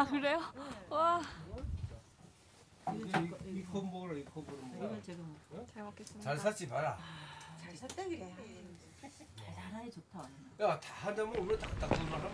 아 그래요? 와. 이 컵 먹으라 이컵 먹으라. 지금 잘 먹겠습니다. 잘 샀지 봐라. 잘 샀다 그래. 네. 잘 살아야 좋다. 야다 하자면 오늘 딱딱 전화하면.